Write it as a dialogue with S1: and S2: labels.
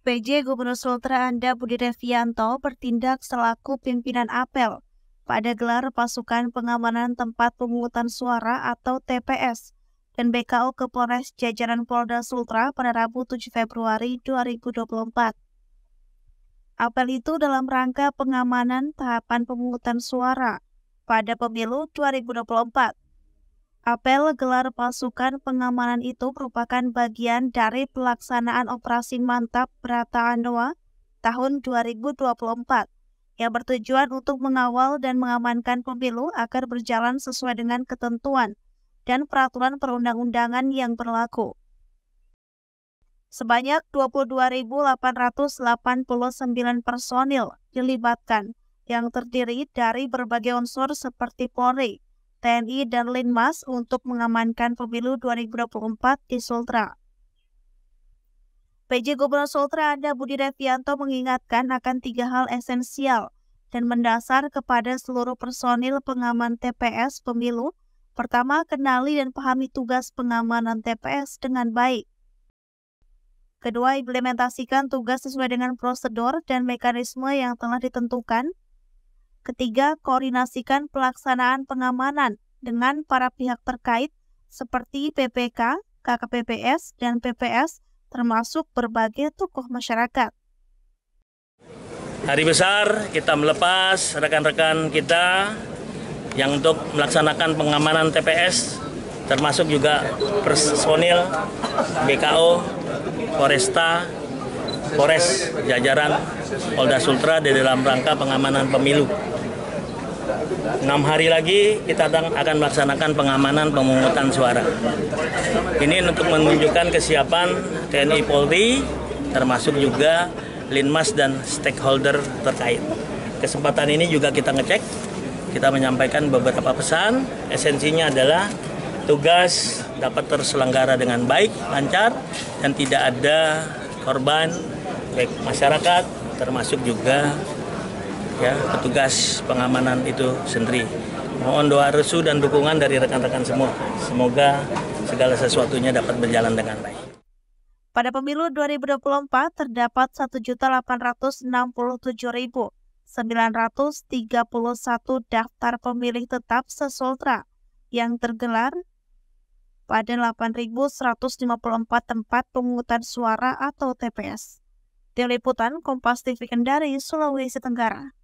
S1: PJ Gubernur Sultra Anda Budi Revianto bertindak selaku pimpinan apel pada gelar pasukan pengamanan tempat pemungutan suara atau TPS dan BKO ke Polres jajaran Polda Sultra pada Rabu 7 Februari 2024. Apel itu dalam rangka pengamanan tahapan pemungutan suara pada pemilu 2024 Apel gelar pasukan pengamanan itu merupakan bagian dari pelaksanaan Operasi Mantap Brata Anoa tahun 2024 yang bertujuan untuk mengawal dan mengamankan pemilu agar berjalan sesuai dengan ketentuan dan peraturan perundang-undangan yang berlaku. Sebanyak 22.889 personil dilibatkan yang terdiri dari berbagai unsur seperti Polri, TNI dan Linmas untuk mengamankan pemilu 2024 di Sultra. PJ Gubernur Sultra Anda Budi Revianto mengingatkan akan tiga hal esensial dan mendasar kepada seluruh personil pengaman TPS pemilu. Pertama, kenali dan pahami tugas pengamanan TPS dengan baik. Kedua, implementasikan tugas sesuai dengan prosedur dan mekanisme yang telah ditentukan Ketiga, koordinasikan pelaksanaan pengamanan dengan para pihak terkait seperti PPK, KKPPS, dan PPS, termasuk berbagai tokoh masyarakat.
S2: Hari besar kita melepas rekan-rekan kita yang untuk melaksanakan pengamanan TPS termasuk juga personil BKO, Foresta, Polres jajaran Polda Sultra di dalam rangka pengamanan pemilu. Enam hari lagi kita akan melaksanakan pengamanan pemungutan suara. Ini untuk menunjukkan kesiapan TNI Polri, termasuk juga Linmas dan stakeholder terkait. Kesempatan ini juga kita ngecek, kita menyampaikan beberapa pesan. Esensinya adalah tugas dapat terselenggara dengan baik, lancar, dan tidak ada korban baik masyarakat termasuk juga ya petugas pengamanan itu sendiri. Mohon doa resu dan dukungan dari rekan-rekan semua. Semoga segala sesuatunya dapat berjalan dengan baik.
S1: Pada pemilu 2024 terdapat 1.867.931 daftar pemilih tetap sesultra yang tergelar pada 8.154 tempat pemungutan suara atau TPS. Tim Liputan Kompas TV Kendari, Sulawesi Tenggara.